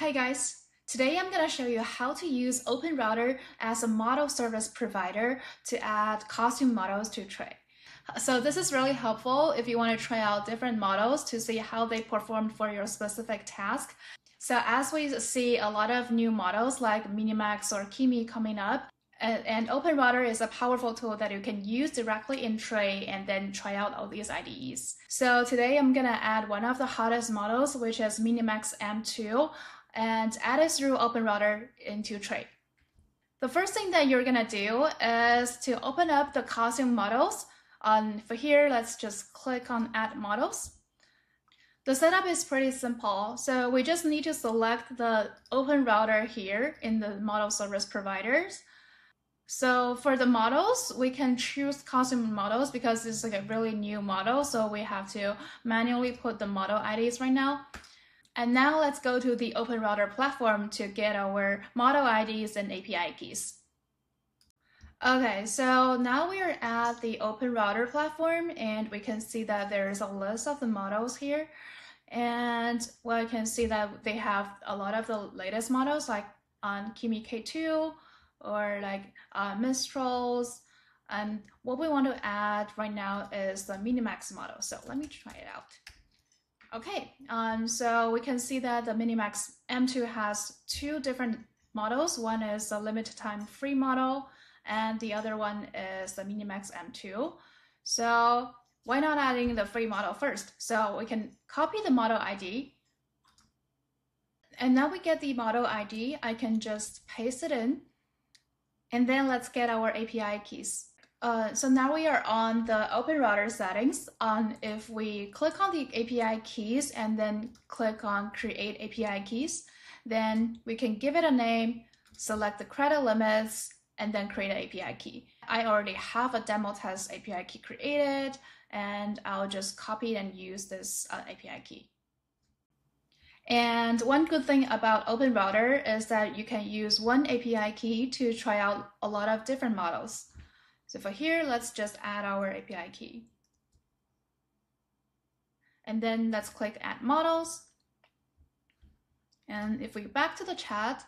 Hi guys, today I'm going to show you how to use OpenRouter as a model service provider to add costume models to TRAE. So this is really helpful if you want to try out different models to see how they perform for your specific task. So as we see a lot of new models like Minimax or Kimi coming up, and OpenRouter is a powerful tool that you can use directly in TRAE and then try out all these IDEs. So today I'm gonna add one of the hottest models, which is Minimax M2, and add it through OpenRouter into TRAE. The first thing that you're gonna do is to open up the costume models. Um, for here, let's just click on Add Models. The setup is pretty simple. So we just need to select the OpenRouter here in the model service providers. So for the models, we can choose costume models because it's like a really new model. So we have to manually put the model IDs right now. And now let's go to the OpenRouter platform to get our model IDs and API keys. Okay, so now we are at the OpenRouter platform and we can see that there's a list of the models here. And well, you can see that they have a lot of the latest models like on Kimi K2, or like uh, Mistrals. And what we want to add right now is the Minimax model. So let me try it out. Okay, um, so we can see that the Minimax M2 has two different models. One is a limited time free model, and the other one is the Minimax M2. So why not adding the free model first? So we can copy the model ID. And now we get the model ID, I can just paste it in and then let's get our API keys. Uh, so now we are on the OpenRouter settings. Um, if we click on the API keys and then click on create API keys, then we can give it a name, select the credit limits, and then create an API key. I already have a demo test API key created, and I'll just copy and use this uh, API key. And one good thing about OpenRouter is that you can use one API key to try out a lot of different models. So for here, let's just add our API key. And then let's click Add Models. And if we back to the chat,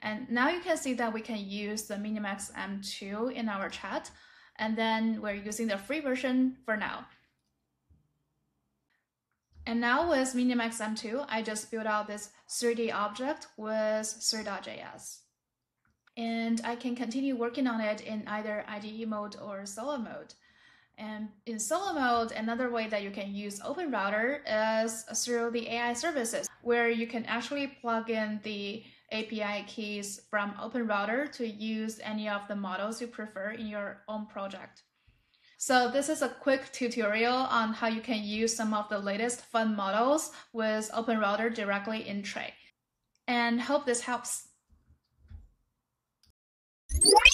and now you can see that we can use the Minimax M2 in our chat. And then we're using the free version for now. And now with Minimax M2, I just built out this 3D object with Three.js. And I can continue working on it in either IDE mode or solo mode. And in solo mode, another way that you can use OpenRouter is through the AI services, where you can actually plug in the API keys from OpenRouter to use any of the models you prefer in your own project. So this is a quick tutorial on how you can use some of the latest fun models with OpenRouter directly in TRAE. And hope this helps. What?